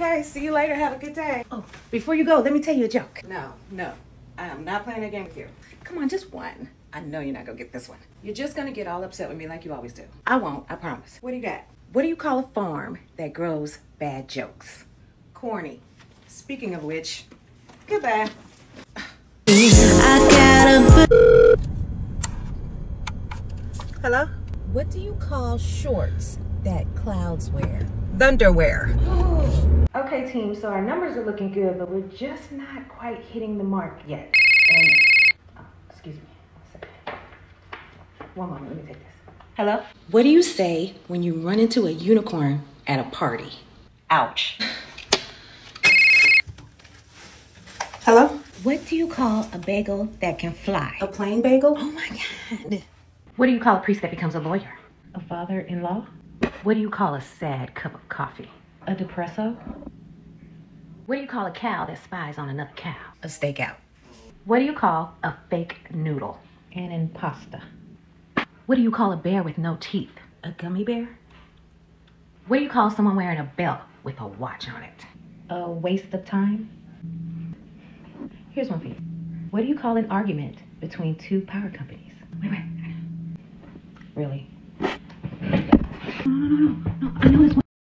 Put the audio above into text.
Okay, see you later. Have a good day. Oh, before you go, let me tell you a joke. No, no. I am not playing a game with you. Come on, just one. I know you're not gonna get this one. You're just gonna get all upset with me like you always do. I won't, I promise. What do you got? What do you call a farm that grows bad jokes? Corny. Speaking of which, goodbye. Hello? What do you call shorts that clouds wear? Thunderwear. Okay, team, so our numbers are looking good, but we're just not quite hitting the mark yet. And, oh, excuse me. One second. One moment, let me take this. Hello? What do you say when you run into a unicorn at a party? Ouch. Hello? What do you call a bagel that can fly? A plane bagel? Oh my god. What do you call a priest that becomes a lawyer? A father in law? What do you call a sad cup of coffee? A depresso? What do you call a cow that spies on another cow? A stakeout. What do you call a fake noodle? An impasta. What do you call a bear with no teeth? A gummy bear? What do you call someone wearing a belt with a watch on it? A waist of time? Here's one for you. What do you call an argument between two power companies? Wait, wait. Really? No, no, no, no, no. I know this one.